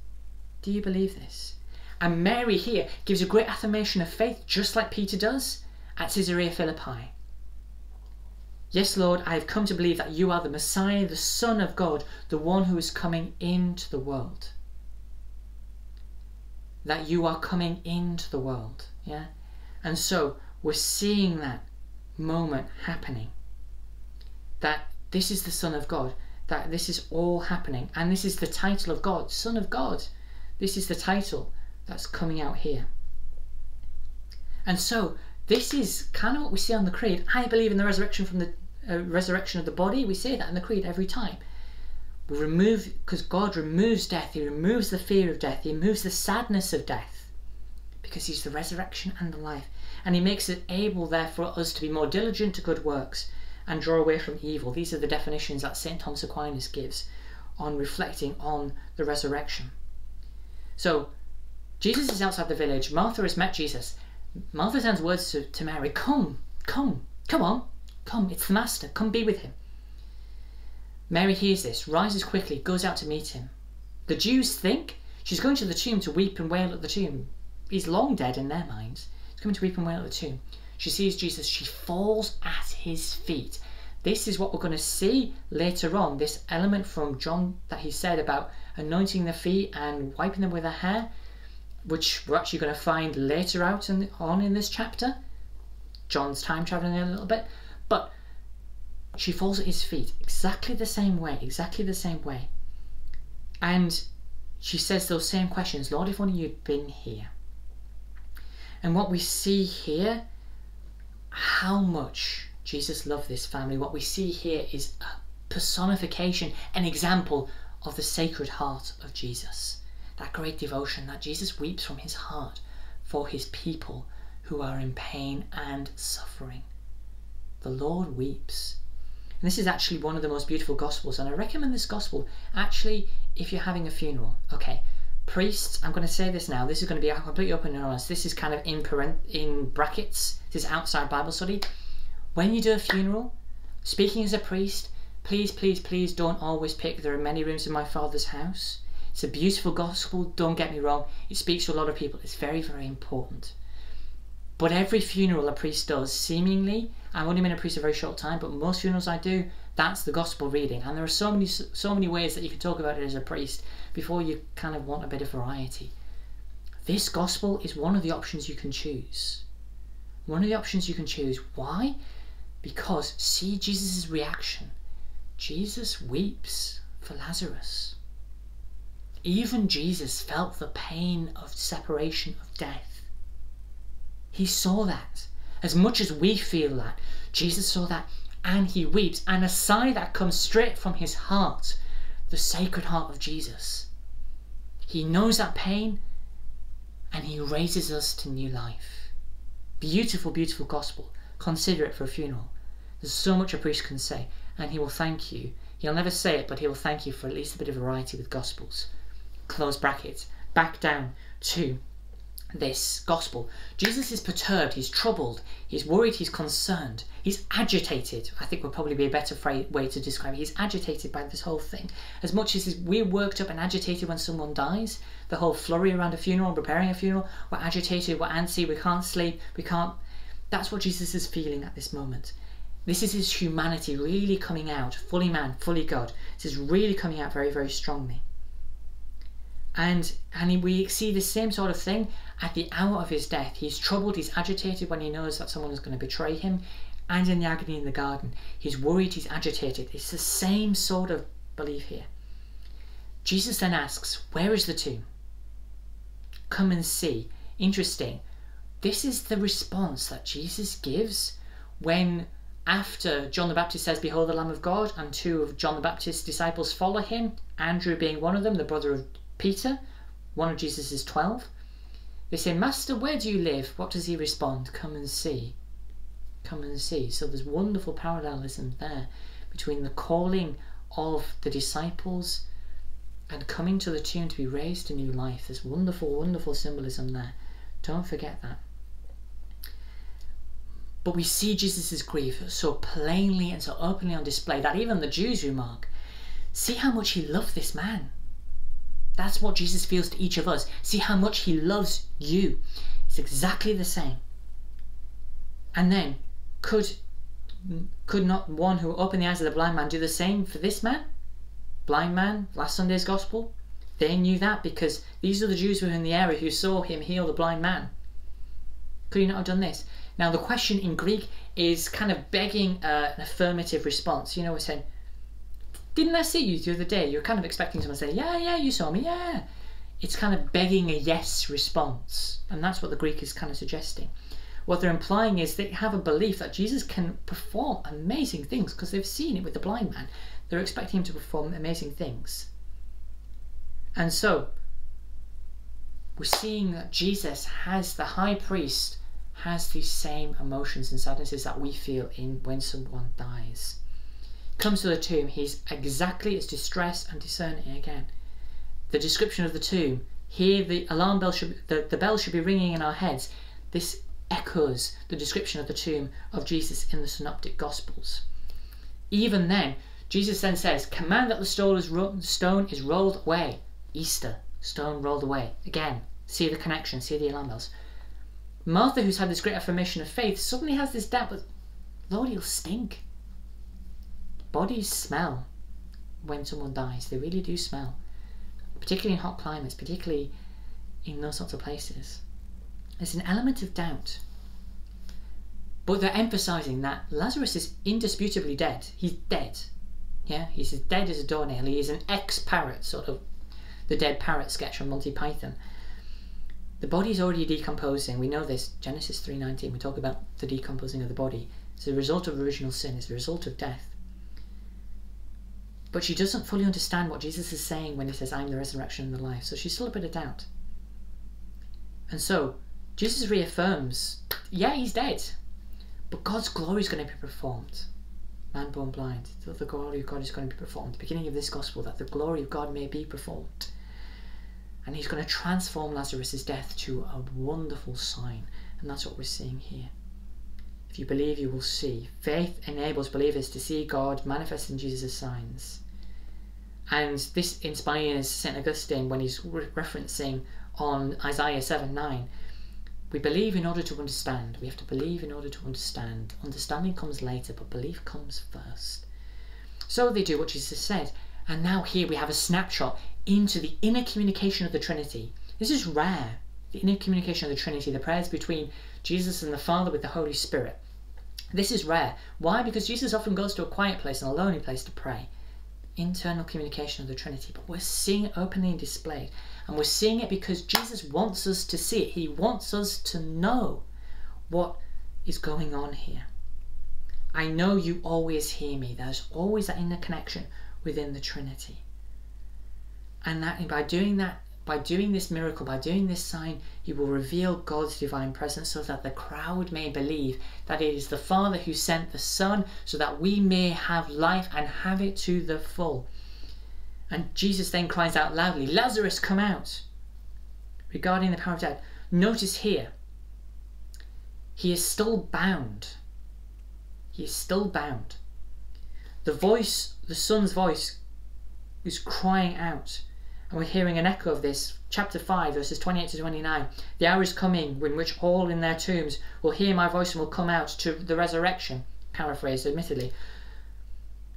Do you believe this? And Mary here gives a great affirmation of faith, just like Peter does at Caesarea Philippi. Yes, Lord, I have come to believe that you are the Messiah, the Son of God, the one who is coming into the world. That you are coming into the world. Yeah? And so we're seeing that moment happening that this is the Son of God, that this is all happening, and this is the title of God, Son of God. This is the title that's coming out here. And so, this is kind of what we see on the creed. I believe in the resurrection from the uh, resurrection of the body. We say that in the creed every time. We remove because God removes death. He removes the fear of death. He removes the sadness of death because He's the resurrection and the life, and He makes it able, therefore, us to be more diligent to good works and draw away from evil. These are the definitions that St. Thomas Aquinas gives on reflecting on the resurrection. So, Jesus is outside the village. Martha has met Jesus. Martha sends words to, to Mary Come, come, come on, come, it's the Master, come be with him. Mary hears this, rises quickly, goes out to meet him. The Jews think she's going to the tomb to weep and wail at the tomb. He's long dead in their minds. She's coming to weep and wail at the tomb. She sees Jesus, she falls at his feet. This is what we're going to see later on. This element from John that he said about anointing the feet and wiping them with her hair, which we're actually going to find later out in, on in this chapter. John's time traveling a little bit, but she falls at his feet exactly the same way, exactly the same way. And she says those same questions Lord, if only you'd been here. And what we see here, how much Jesus loved this family, what we see here is a personification, an example of the sacred heart of Jesus. That great devotion that Jesus weeps from his heart for his people who are in pain and suffering. The Lord weeps. And this is actually one of the most beautiful gospels, and I recommend this gospel actually if you're having a funeral. Okay, priests, I'm going to say this now. This is going to be completely open and honest. This is kind of in parent, in brackets. This is outside Bible study. When you do a funeral, speaking as a priest, please, please, please don't always pick. There are many rooms in my father's house. It's a beautiful gospel. Don't get me wrong. It speaks to a lot of people. It's very, very important. But every funeral a priest does, seemingly, I've only been a priest a very short time, but most funerals I do, that's the gospel reading. And there are so many, so many ways that you can talk about it as a priest before you kind of want a bit of variety. This gospel is one of the options you can choose. One of the options you can choose. Why? Because see Jesus' reaction. Jesus weeps for Lazarus. Even Jesus felt the pain of separation, of death. He saw that. As much as we feel that, Jesus saw that and he weeps. And a sigh that comes straight from his heart, the sacred heart of Jesus. He knows that pain and he raises us to new life. Beautiful, beautiful gospel. Consider it for a funeral. There's so much a priest can say, and he will thank you. He'll never say it, but he will thank you for at least a bit of variety with gospels. Close brackets. Back down to this gospel. Jesus is perturbed, he's troubled, he's worried, he's concerned, he's agitated. I think would probably be a better way to describe it. He's agitated by this whole thing. As much as we're worked up and agitated when someone dies, the whole flurry around a funeral and preparing a funeral, we're agitated, we're antsy, we can't sleep, we can't. That's what Jesus is feeling at this moment. This is his humanity really coming out, fully man, fully God. This is really coming out very, very strongly. And and we see the same sort of thing at the hour of his death. He's troubled, he's agitated when he knows that someone is going to betray him, and in the agony in the garden. He's worried, he's agitated. It's the same sort of belief here. Jesus then asks, Where is the tomb? Come and see. Interesting. This is the response that Jesus gives when after John the Baptist says, Behold the Lamb of God, and two of John the Baptist's disciples follow him, Andrew being one of them, the brother of Peter, one of Jesus' twelve. They say, Master, where do you live? What does he respond? Come and see. Come and see. So there's wonderful parallelism there between the calling of the disciples and coming to the tomb to be raised to new life. There's wonderful, wonderful symbolism there. Don't forget that. But we see Jesus' grief so plainly and so openly on display that even the Jews remark, see how much he loved this man. That's what Jesus feels to each of us. See how much he loves you. It's exactly the same. And then, could could not one who opened the eyes of the blind man do the same for this man? Blind man, last Sunday's gospel? They knew that because these are the Jews who were in the area who saw him heal the blind man. Could he not have done this? Now, the question in Greek is kind of begging uh, an affirmative response. You know, we're saying, Didn't I see you the other day? You're kind of expecting someone to say, Yeah, yeah, you saw me, yeah. It's kind of begging a yes response. And that's what the Greek is kind of suggesting. What they're implying is they have a belief that Jesus can perform amazing things because they've seen it with the blind man. They're expecting him to perform amazing things. And so, we're seeing that Jesus has, the high priest, has these same emotions and sadnesses that we feel in when someone dies. Comes to the tomb, he's exactly as distressed and discerning again. The description of the tomb, here the alarm bell should the, the bell should be ringing in our heads. This echoes the description of the tomb of Jesus in the synoptic gospels. Even then, Jesus then says, Command that the stone is, ro- stone is rolled away. Easter, stone rolled away. Again, see the connection, see the alarm bells. Martha, who's had this great affirmation of faith, suddenly has this doubt but Lord, he'll stink. Bodies smell when someone dies. They really do smell. Particularly in hot climates, particularly in those sorts of places. There's an element of doubt. But they're emphasizing that Lazarus is indisputably dead. He's dead. Yeah, he's as dead as a doornail. He is an ex parrot, sort of the dead parrot sketch from Monty Python. The body is already decomposing. We know this. Genesis 3:19. We talk about the decomposing of the body. It's a result of original sin. It's a result of death. But she doesn't fully understand what Jesus is saying when he says, I'm the resurrection and the life. So she's still a bit of doubt. And so Jesus reaffirms, yeah, he's dead. But God's glory is going to be performed. Man born blind, the glory of God is going to be performed. The beginning of this gospel, that the glory of God may be performed. And he's going to transform Lazarus' death to a wonderful sign. And that's what we're seeing here. If you believe, you will see. Faith enables believers to see God manifest in Jesus' signs. And this inspires St. Augustine when he's re- referencing on Isaiah 7 9 we believe in order to understand. We have to believe in order to understand. Understanding comes later, but belief comes first. So they do what Jesus said. And now here we have a snapshot into the inner communication of the Trinity. This is rare. The inner communication of the Trinity, the prayers between Jesus and the Father with the Holy Spirit. This is rare. Why? Because Jesus often goes to a quiet place and a lonely place to pray. Internal communication of the Trinity, but we're seeing it openly displayed. And we're seeing it because Jesus wants us to see it. He wants us to know what is going on here. I know you always hear me. There's always that inner connection within the Trinity. And that by doing that, by doing this miracle, by doing this sign, you will reveal God's divine presence so that the crowd may believe that it is the Father who sent the Son so that we may have life and have it to the full. And Jesus then cries out loudly, Lazarus, come out! Regarding the power of death, notice here, he is still bound. He is still bound. The voice, the Son's voice, is crying out. And we're hearing an echo of this. Chapter 5, verses 28 to 29. The hour is coming in which all in their tombs will hear my voice and will come out to the resurrection. Paraphrased, admittedly.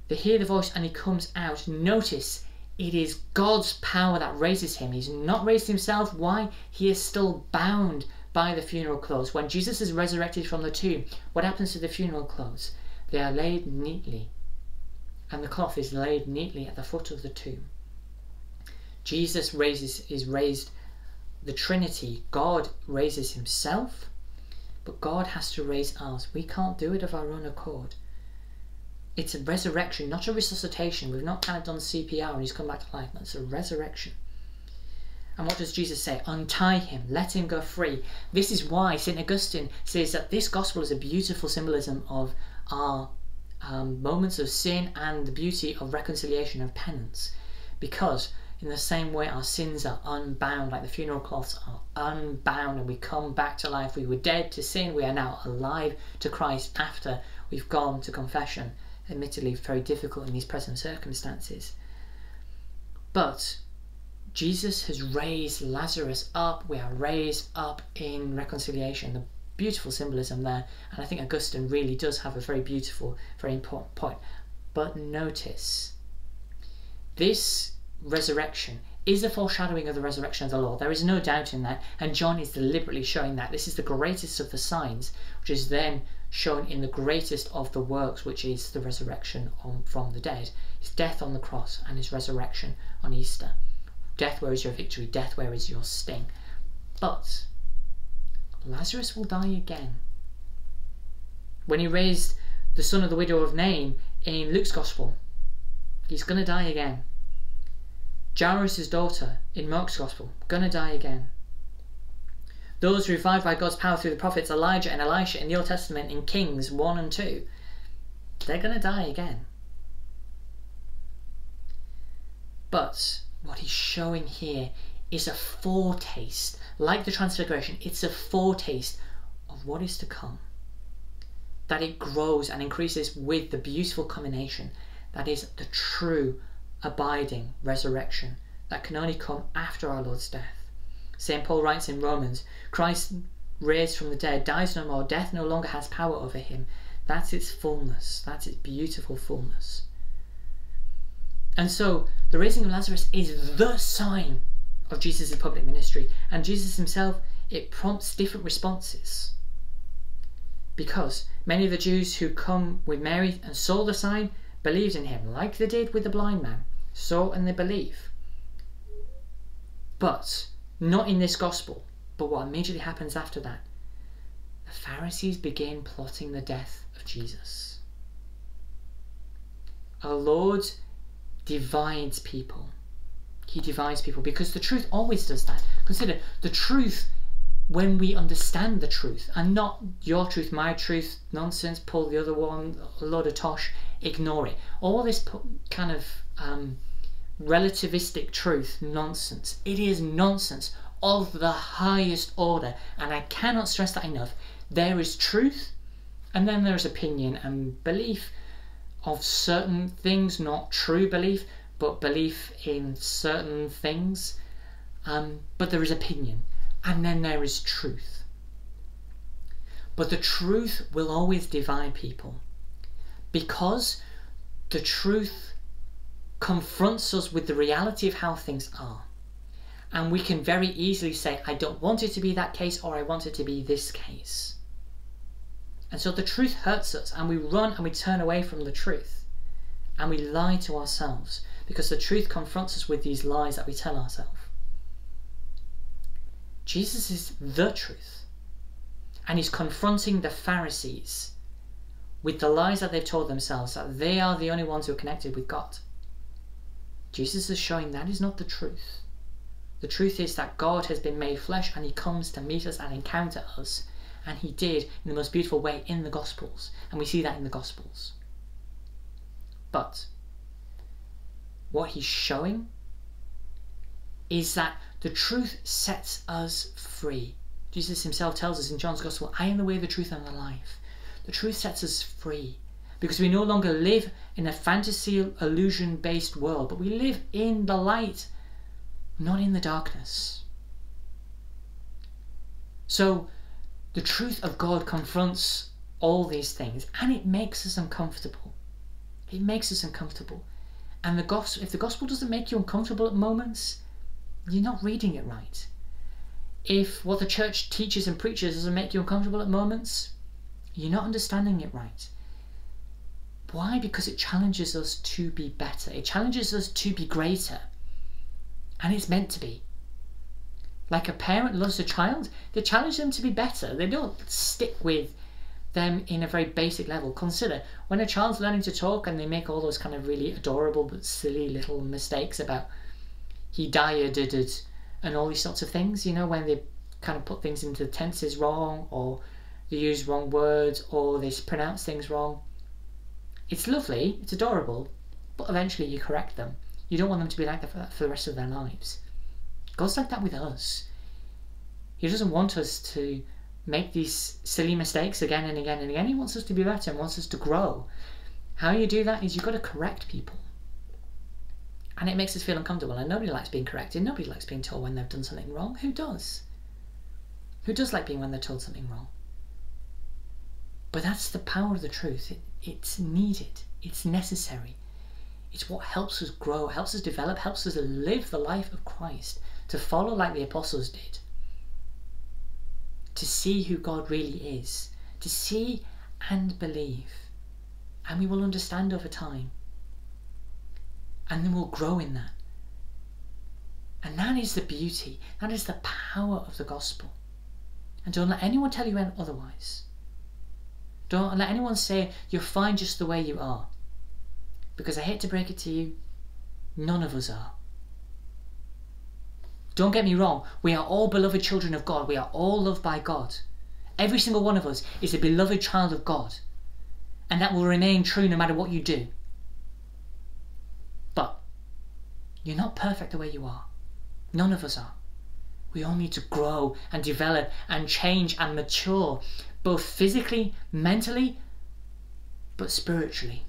They hear the voice and he comes out. Notice it is God's power that raises him. He's not raised himself. Why? He is still bound by the funeral clothes. When Jesus is resurrected from the tomb, what happens to the funeral clothes? They are laid neatly, and the cloth is laid neatly at the foot of the tomb. Jesus raises is raised the Trinity. God raises himself, but God has to raise us. We can't do it of our own accord. It's a resurrection, not a resuscitation. We've not kind of done CPR and he's come back to life. That's a resurrection. And what does Jesus say? Untie him, let him go free. This is why St. Augustine says that this gospel is a beautiful symbolism of our um, moments of sin and the beauty of reconciliation, of penance. Because in the same way our sins are unbound, like the funeral cloths are unbound, and we come back to life. We were dead to sin, we are now alive to Christ after we've gone to confession admittedly very difficult in these present circumstances. But Jesus has raised Lazarus up. We are raised up in reconciliation. The beautiful symbolism there. And I think Augustine really does have a very beautiful, very important point. But notice, this resurrection is a foreshadowing of the resurrection of the Lord. There is no doubt in that. And John is deliberately showing that. This is the greatest of the signs, which is then shown in the greatest of the works, which is the resurrection on, from the dead, his death on the cross and his resurrection on Easter. Death, where is your victory? Death, where is your sting? But Lazarus will die again. When he raised the son of the widow of Nain in Luke's Gospel, he's going to die again. Jairus' daughter in Mark's Gospel, to die again. Those revived by God's power through the prophets Elijah and Elisha in the Old Testament in Kings 1 and 2, they're to die again. But what he's showing here is a foretaste, like the Transfiguration, it's a foretaste of what is to come. That it grows and increases with the beautiful culmination that is the true abiding resurrection that can only come after our Lord's death. St. Paul writes in Romans Christ raised from the dead dies no more, death no longer has power over him. That's its fullness, that's its beautiful fullness. And so the raising of Lazarus is the sign of Jesus' public ministry, and Jesus himself, it prompts different responses. Because many of the Jews who come with Mary and saw the sign believed in him, like they did with the blind man, saw and they believe. But not in this gospel, but what immediately happens after that. The Pharisees begin plotting the death of Jesus. Our Lord divides people. He divides people because the truth always does that. Consider the truth when we understand the truth and not your truth, my truth, nonsense, pull the other one, a load of tosh, ignore it. All this kind of um, relativistic truth, nonsense. It is nonsense of the highest order, and I cannot stress that enough. There is truth, and then there is opinion and belief of certain things, not true belief, but belief in certain things. Um, but there is opinion, and then there is truth. But the truth will always divide people because the truth confronts us with the reality of how things are. And we can very easily say, I don't want it to be that case, or I want it to be this case. And so the truth hurts us, and we run and we turn away from the truth. And we lie to ourselves because the truth confronts us with these lies that we tell ourselves. Jesus is the truth. And he's confronting the Pharisees with the lies that they've told themselves that they are the only ones who are connected with God. Jesus is showing that is not the truth. The truth is that God has been made flesh and he comes to meet us and encounter us. And he did in the most beautiful way in the Gospels. And we see that in the Gospels. But what he's showing is that the truth sets us free. Jesus himself tells us in John's Gospel, I am the way, the truth, and the life. The truth sets us free because we no longer live in a fantasy illusion based world, but we live in the light, not in the darkness. So, the truth of God confronts all these things and it makes us uncomfortable. It makes us uncomfortable. And the gospel, if the gospel doesn't make you uncomfortable at moments, you're not reading it right. If what the church teaches and preaches doesn't make you uncomfortable at moments, you're not understanding it right. Why? Because it challenges us to be better. It challenges us to be greater. And it's meant to be. Like a parent loves a child, they challenge them to be better. They don't stick with them in a very basic level. Consider when a child's learning to talk and they make all those kind of really adorable but silly little mistakes about he died and all these sorts of things, you know, when they kind of put things into the tenses wrong or they use wrong words or they pronounce things wrong. It's lovely, it's adorable, but eventually you correct them. You don't want them to be like that for, for the rest of their lives. God's like that with us. He doesn't want us to make these silly mistakes again and again and again. He wants us to be better and wants us to grow. How you do that is you've got to correct people. And it makes us feel uncomfortable. And nobody likes being corrected. Nobody likes being told when they've done something wrong. Who does? Who does like being when they're told something wrong? But that's the power of the truth. It, it's needed, it's necessary. It's what helps us grow, helps us develop, helps us live the life of Christ, to follow like the apostles did, to see who God really is, to see and believe. And we will understand over time. And then we'll grow in that. And that is the beauty, that is the power of the gospel. And don't let anyone tell you otherwise. Don't let anyone say you're fine just the way you are. Because I hate to break it to you, none of us are. Don't get me wrong, we are all beloved children of God. We are all loved by God. Every single one of us is a beloved child of God. And that will remain true no matter what you do. But you're not perfect the way you are. None of us are. We all need to grow and develop and change and mature both physically, mentally, but spiritually.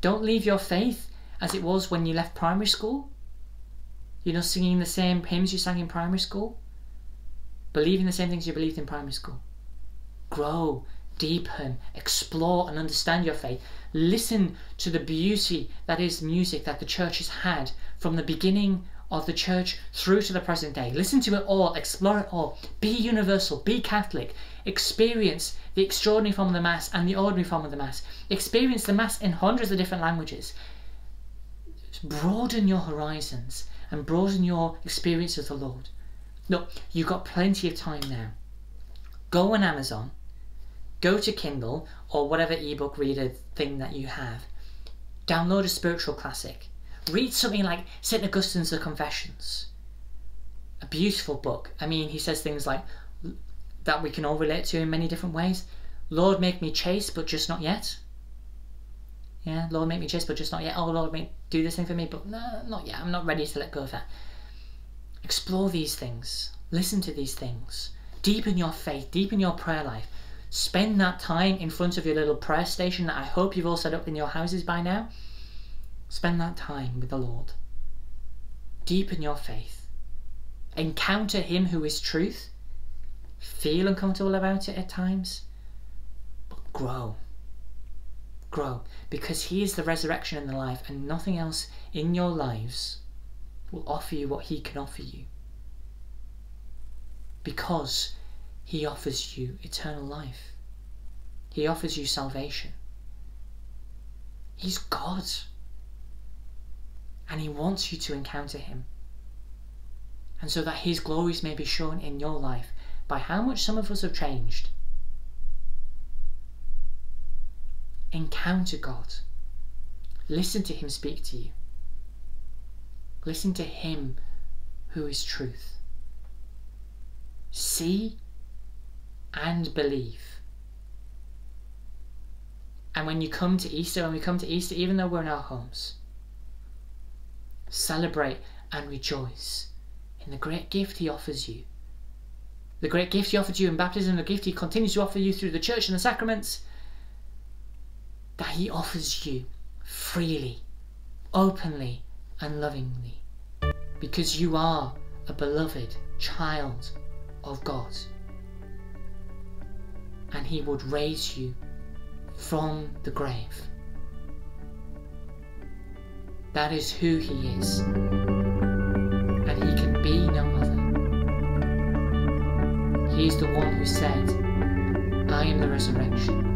Don't leave your faith as it was when you left primary school. You're not singing the same hymns you sang in primary school. Believing the same things you believed in primary school. Grow, deepen, explore, and understand your faith. Listen to the beauty that is music that the church has had from the beginning of the church through to the present day. Listen to it all, explore it all. Be universal, be Catholic. Experience the extraordinary form of the Mass and the ordinary form of the Mass. Experience the Mass in hundreds of different languages. Broaden your horizons and broaden your experience of the Lord. Look, you've got plenty of time now. Go on Amazon, go to Kindle or whatever ebook reader thing that you have, download a spiritual classic, read something like St. Augustine's The Confessions. A beautiful book. I mean, he says things like that we can all relate to in many different ways. Lord, make me chase, but just not yet. Yeah, Lord, make me chase, but just not yet. Oh, Lord, make do this thing for me, but no, not yet. I'm not ready to let go of that. Explore these things. Listen to these things. Deepen your faith. Deepen your prayer life. Spend that time in front of your little prayer station that I hope you've all set up in your houses by now. Spend that time with the Lord. Deepen your faith. Encounter Him who is truth. Feel uncomfortable about it at times, but grow grow because He is the resurrection and the life, and nothing else in your lives will offer you what He can offer you. Because He offers you eternal life, He offers you salvation. He's God. And He wants you to encounter Him. And so that His glories may be shown in your life by how much some of us have changed Encounter God. Listen to Him speak to you. Listen to Him who is truth. See and believe. And when you come to Easter, when we come to Easter, even though we're in our homes, celebrate and rejoice in the great gift He offers you. The great gift He offered you in baptism, the gift He continues to offer you through the church and the sacraments, that He offers you freely, openly, and lovingly, because you are a beloved child of God. And He would raise you from the grave. That is who He is, and He can be no other. He is the one who said, I am the resurrection